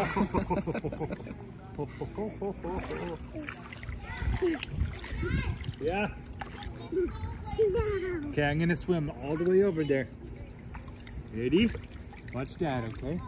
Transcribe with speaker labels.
Speaker 1: yeah. Okay, I'm gonna swim all the way over there. Ready? Watch dad, okay?